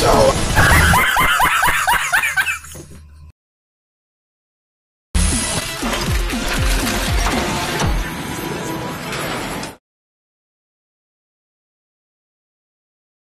so